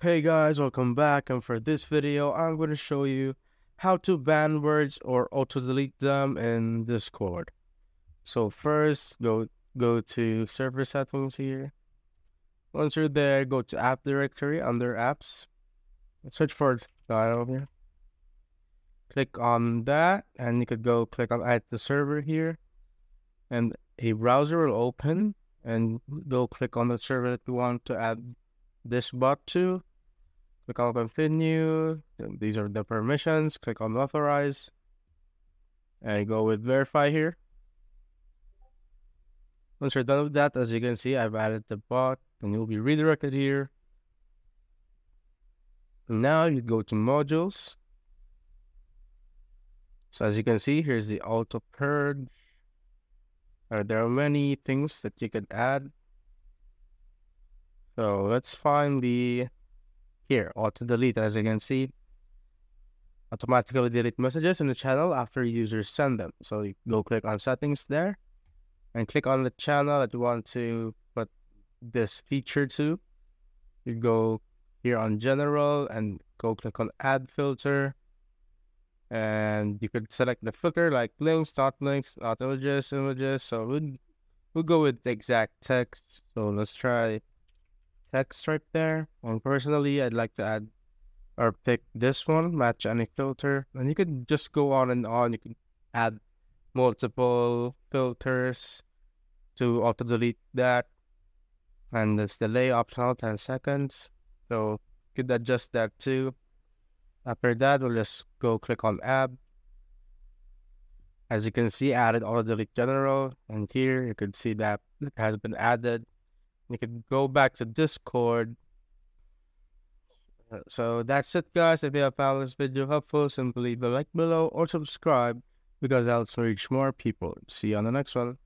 Hey guys, welcome back and for this video I'm going to show you how to ban words or auto delete them in Discord. So first go go to server settings here. Once you're there, go to app directory under apps. Search for Dyno here. Click on that and you could go click on add the server here and a browser will open and go click on the server that you want to add this bot to Click on continue. These are the permissions. Click on authorize. And go with verify here. Once you're done with that, as you can see, I've added the bot and you'll be redirected here. And now you go to modules. So as you can see, here's the auto purge. Uh, there are many things that you could add. So let's find the here, auto delete, as you can see, automatically delete messages in the channel after users send them. So you go click on settings there and click on the channel that you want to put this feature to. You go here on general and go click on add filter and you could select the filter like links, not links, not images, images. So we'll, we'll go with exact text. So let's try text right there. And personally, I'd like to add or pick this one, match any filter. And you can just go on and on. You can add multiple filters to auto delete that. And this delay optional 10 seconds. So you could adjust that too. After that, we'll just go click on add. As you can see, added auto delete general. And here you can see that it has been added you can go back to Discord. Uh, so that's it, guys. If you have found this video helpful, simply leave a like below or subscribe because I'll reach more people. See you on the next one.